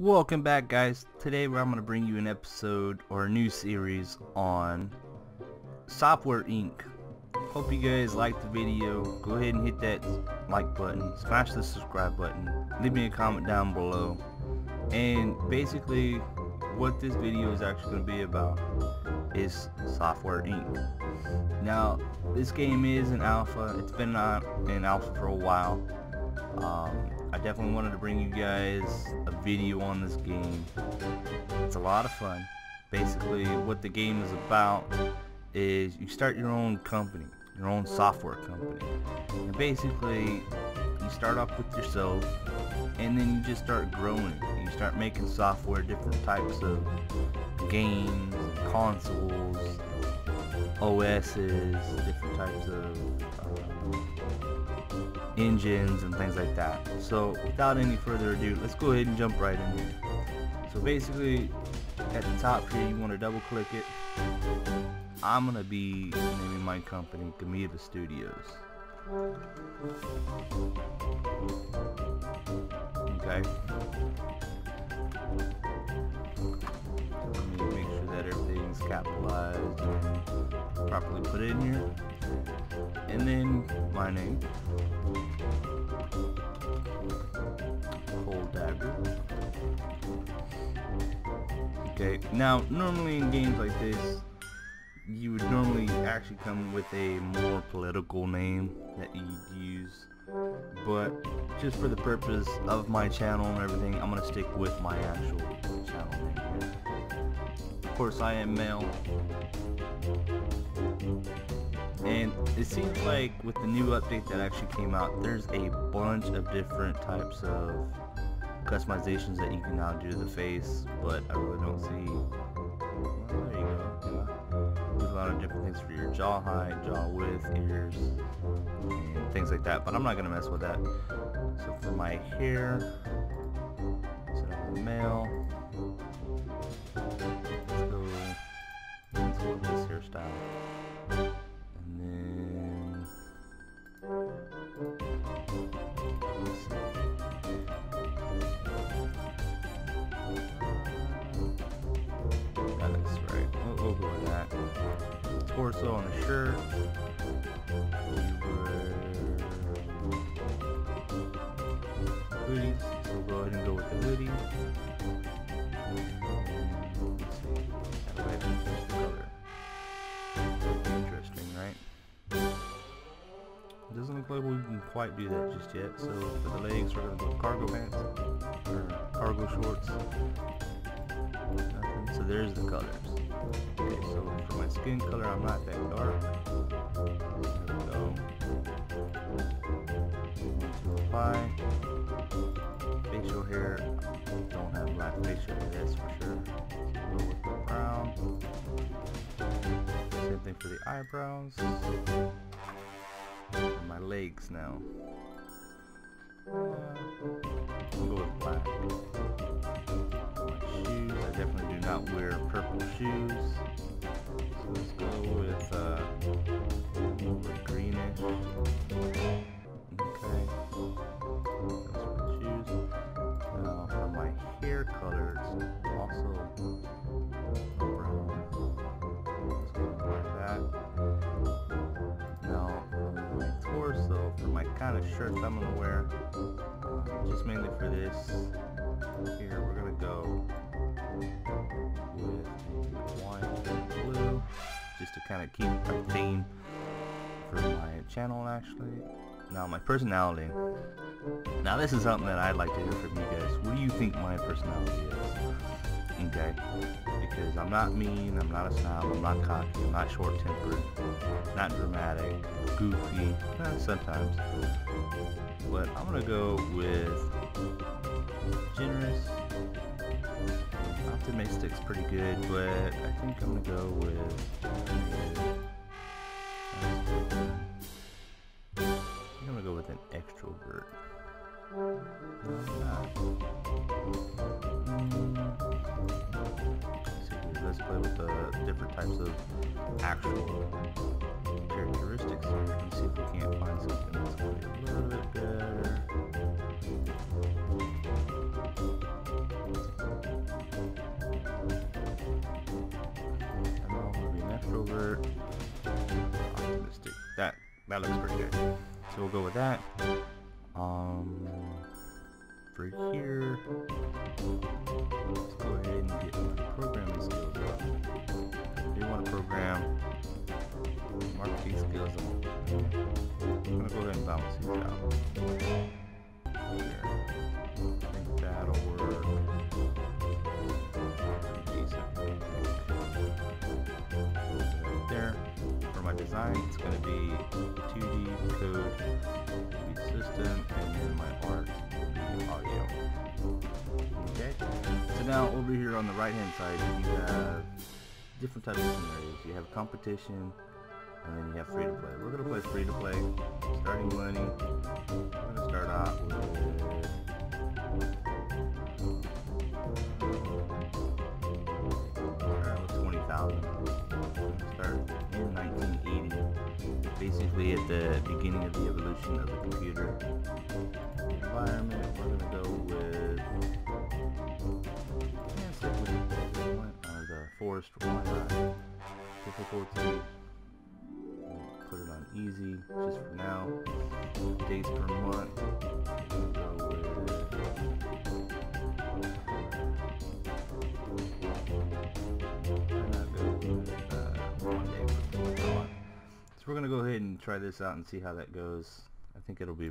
Welcome back guys. Today I'm going to bring you an episode or a new series on Software Inc. Hope you guys liked the video. Go ahead and hit that like button. Smash the subscribe button. Leave me a comment down below. And basically what this video is actually going to be about is Software Inc. Now this game is an alpha. It's been in alpha for a while. Um, I definitely wanted to bring you guys a video on this game. It's a lot of fun. Basically, what the game is about is you start your own company, your own software company. And basically, you start off with yourself, and then you just start growing. You start making software, different types of games, consoles, OSs, different types of engines and things like that. So without any further ado, let's go ahead and jump right in here. So basically, at the top here, you want to double click it. I'm going to be naming my company Gameba Studios. Okay. Let me make sure that everything's capitalized and properly put in here. And then my name. Cold Dagger. Okay, now normally in games like this, you would normally actually come with a more political name that you'd use. But just for the purpose of my channel and everything, I'm going to stick with my actual channel name. Of course, I am male. And it seems like with the new update that actually came out, there's a bunch of different types of customizations that you can now do to the face, but I really don't see... Well, there you go. There's a lot of different things for your jaw height, jaw width, ears, and things like that, but I'm not going to mess with that. So for my hair, set up the male. Let's go, let's go with this hairstyle. Torso on the shirt. Hoodies, so we'll go ahead and go with the hoodie. Interesting, right? It doesn't look like we can quite do that just yet, so for the legs we're going to go cargo pants, or cargo shorts. So there's the colors. So for my skin color, I'm not that dark. Go. Apply. Facial hair. Don't have black facial hair, that's for sure. So go with the brown. Same thing for the eyebrows. And my legs now. Uh, I'll go with black My shoes, I definitely do not wear purple shoes. So let's go with uh, greenish. Okay. That's what I choose. Now for my hair colors, also brown. Let's go like that. Now for my torso, for my kind of shirts I'm gonna wear, just mainly for this. Kind of keep a theme for my channel actually. Now my personality. Now this is something that I'd like to hear from you guys. What do you think my personality is? Okay? Because I'm not mean, I'm not a snob, I'm not cocky, I'm not short-tempered, not dramatic, goofy, eh, sometimes. But I'm gonna go with generous, optimistic's pretty good, but I think I'm gonna go with. I'm gonna go with an extrovert. No, let's play with the different types of actual characteristics and see if we can't find something that's going to be a little bit better. That looks pretty good. So we'll go with that. Um, for here, let's go ahead and get programming skills up. I want to program marketing skills. I'm gonna go ahead and balance these out. Here. Design, it's going to be 2D code, system, and then my art will be audio. Okay. So now over here on the right hand side, you have different types of scenarios. You have competition, and then you have free to play. We're going to play free to play, starting money. We're going to start out with Basically at the beginning of the evolution of the computer. Environment, we're gonna go with yeah, with uh, the forest not? Difficulty. we'll Put it on easy just for now. Days per month. Ahead and try this out and see how that goes. I think it'll be